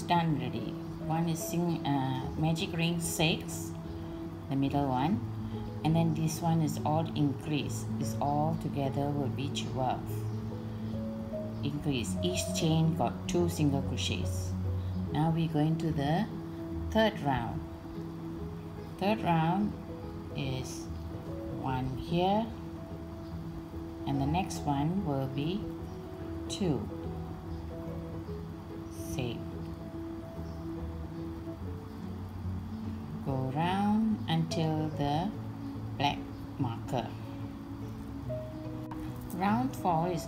done already. One is sing, uh, magic ring 6 the middle one and then this one is all increase. Is all together will be 12 increase. Each chain got two single crochets. Now we're going to the third round. Third round is one here and the next one will be two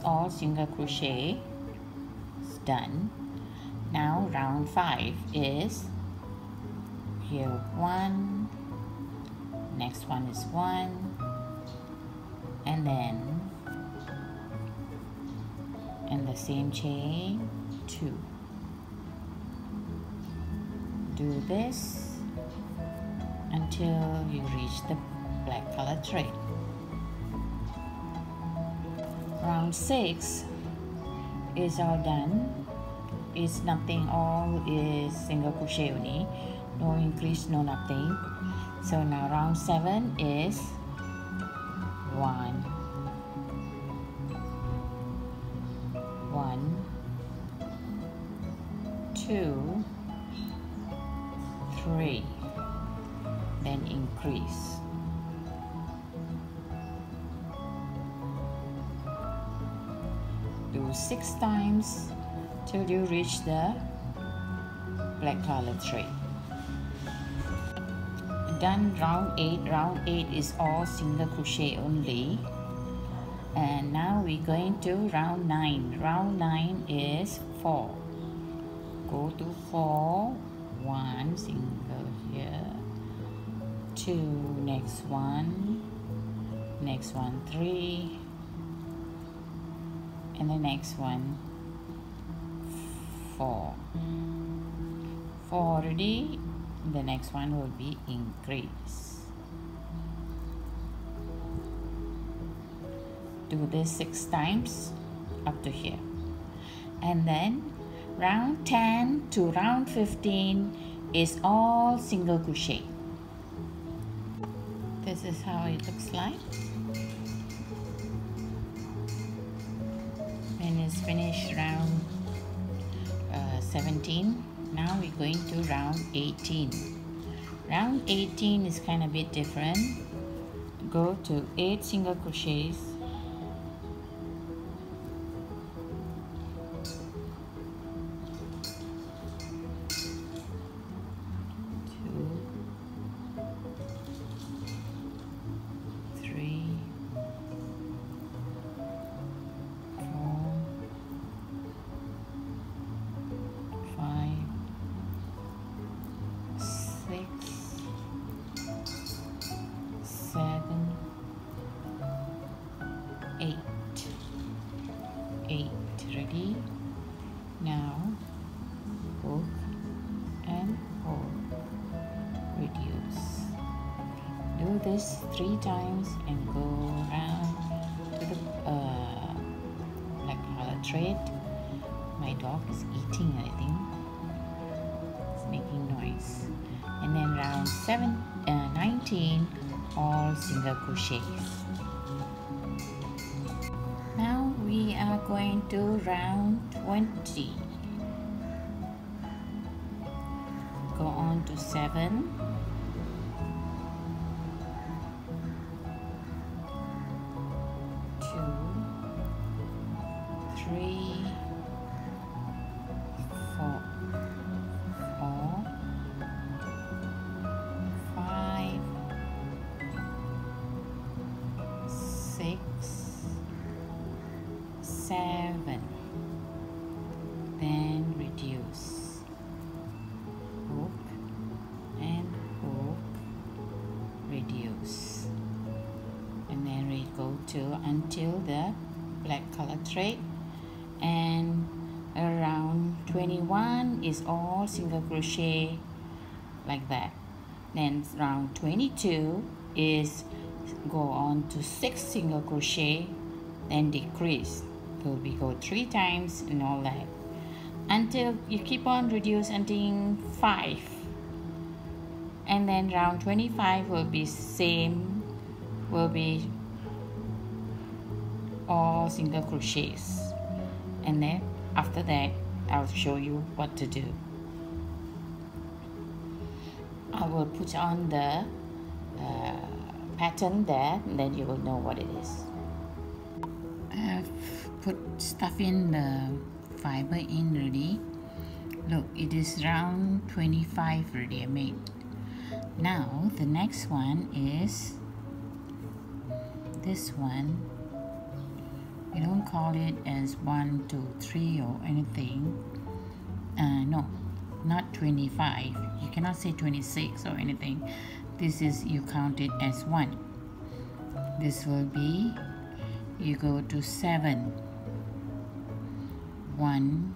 all single crochet is done. Now round 5 is here 1 next one is 1 and then in the same chain 2 do this until you reach the black color thread round 6 is all done. It's nothing all is single crochet only. No increase no nothing. So now round 7 is 1 1 2 3 then increase six times till you reach the black color thread done round 8 round 8 is all single crochet only. And now we're going to round 9 round 9 is 4 go to 4 1 single here. 2 next one. Next one 3 and the next one. 4 4 already. The next one will be increase. Do this six times up to here. And then round 10 to round 15 is all single crochet. This is how it looks like finished round uh, 17 now we're going to round 18 round 18 is kind of bit different. Go to 8 single crochets three times and go around to the uh, like color thread. My dog is eating I think. It's making noise. And then round 7 uh, 19 all single crochets. Now we are going to round 20 go on to 7 until the black color thread. And around 21 is all single crochet like that. Then round 22 is go on to six single crochet then decrease. So we go three times and all that. Until you keep on reduce until 5 and then round 25 will be same will be all single crochets. And then after that I'll show you what to do. I will put on the uh, pattern there and then you will know what it is. I've put stuff in the fiber in already. Look it is round 25 already I made now the next one is this one we don't call it as one two three or anything. Uh, no not 25 you cannot say 26 or anything. This is you count it as one. This will be you go to seven. One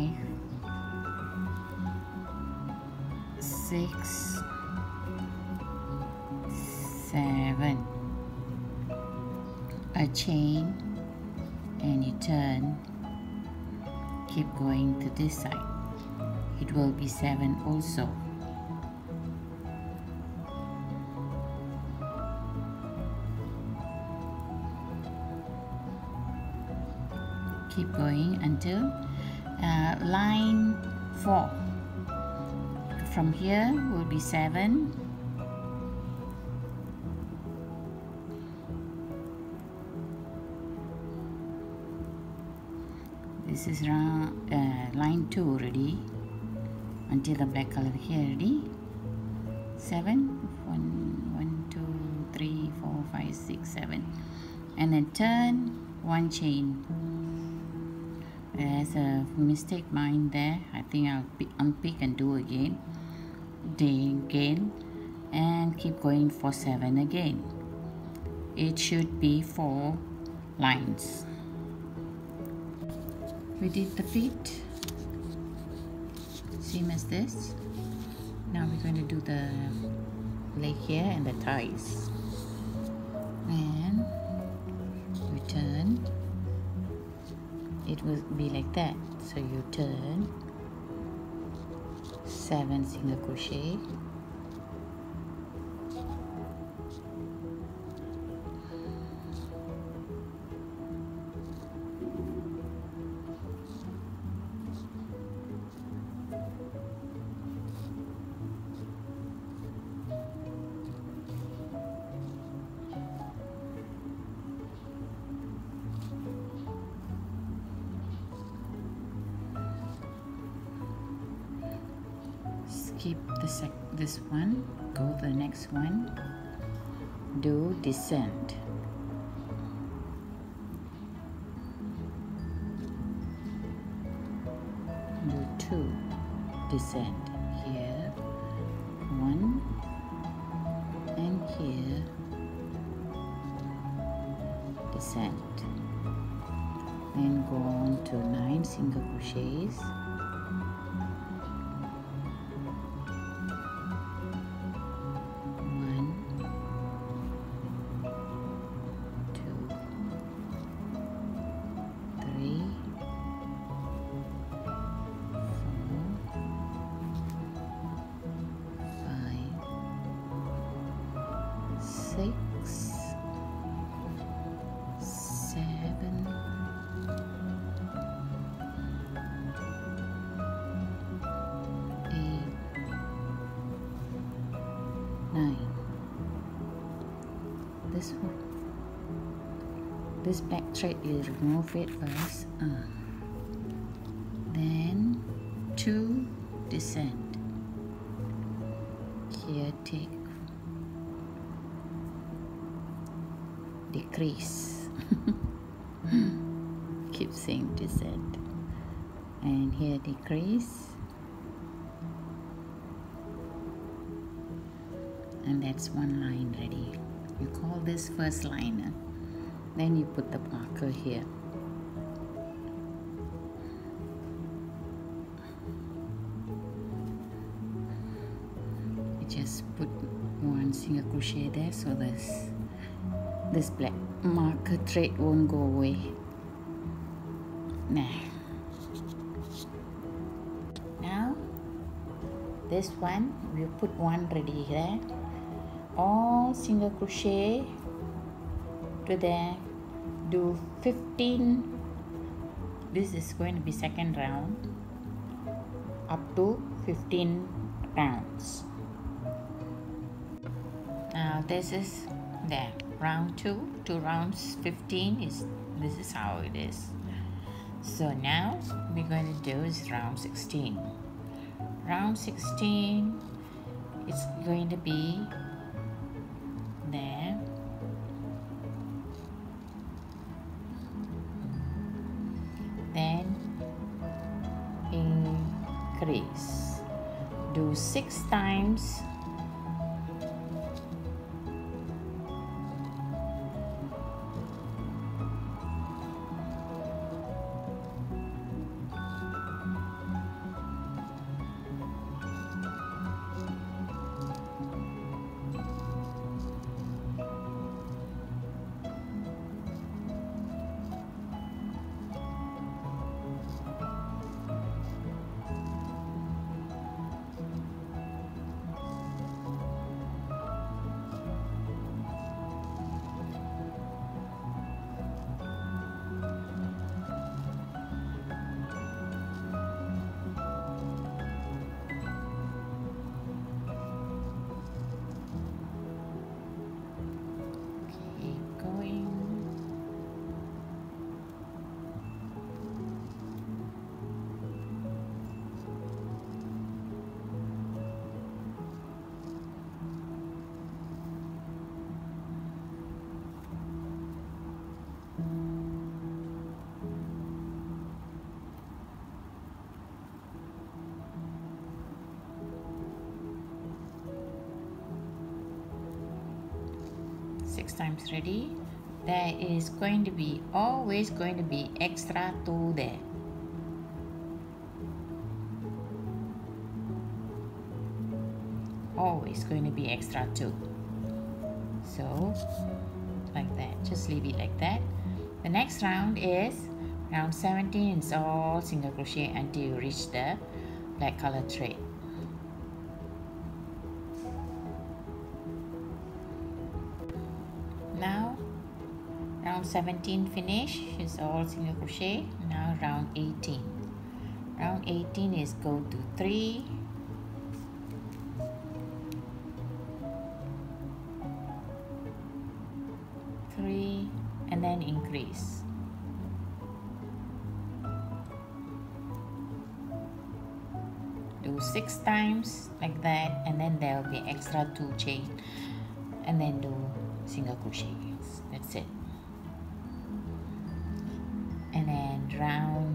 five six seven. A chain and you turn. Keep going to this side. It will be seven also. Keep going until line 4 from here will be 7 this is round, uh, line 2 already. Until the black color here ready? 7 1 1 2 3 4 5 6 7 and then turn one chain there's a mistake mine there. I think I'll unpick and do again. Then again. And keep going for 7 again. It should be 4 lines. We did the feet. Same as this. Now we're going to do the leg here and the thighs. And you turn it will be like that. So you turn. Seven single crochet skip the this one go to the next one. Do descent. Do two descent here one and here descent. Then go on to nine single crochets this one. This back thread you remove it first uh. then two descent here take decrease. Keep saying descent and here decrease. And that's one line ready you call this first liner then you put the marker here. You just put one single crochet there so this this black marker thread won't go away. Now now this one we put one ready here all single crochet to there do 15 this is going to be second round up to 15 rounds. Now this is there round 2 to rounds 15 is this is how it is. So now we're going to do is round 16 round 16 it's going to be there then increase. Do six times six times ready there is going to be always going to be extra two there. Always going to be extra two. So like that. Just leave it like that. The next round is round 17 is all single crochet until you reach the black color thread round 17 finish is all single crochet now round 18 round 18 is go to 3 3 and then increase. Do 6 times like that and then there will be extra 2 chain and then do single crochets that's it round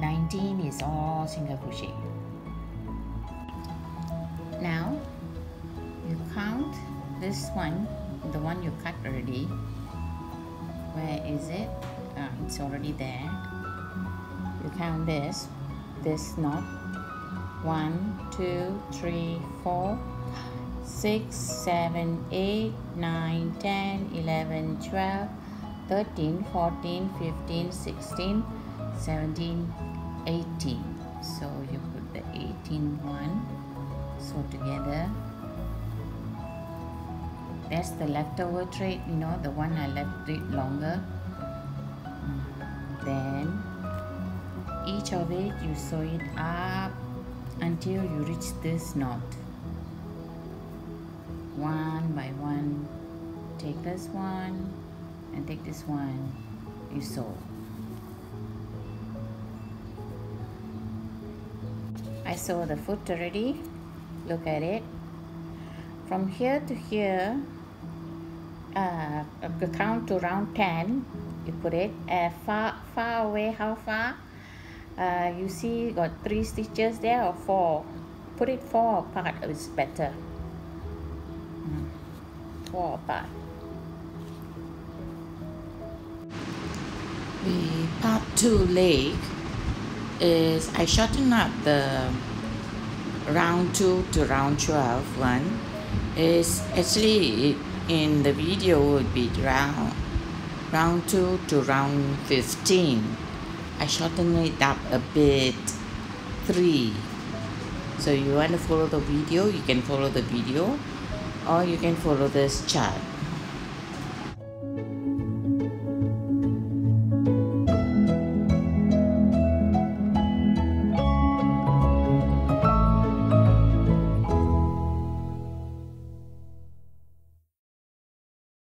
19 is all single crochet now you count this one the one you cut already. Where is it? Ah, it's already there. You count this this knot one two three four 6, 7, 8, 9, 10, 11, 12, 13, 14, 15, 16, 17, 18. So you put the 18 one. So together, that's the leftover thread, you know, the one I left it longer. Mm, then each of it you sew it up until you reach this knot one by one take this one and take this one you sew I sew the foot already. Look at it. From here to here uh, count to round 10 you put it. Uh, far far away how far? Uh, you see got three stitches there or four. Put it four apart it's better. Four apart the part two leg is I shorten up the round 2 to round 12 one. Is actually in the video would be round round 2 to round 15 I shorten it up a bit 3 so you want to follow the video you can follow the video or you can follow this chart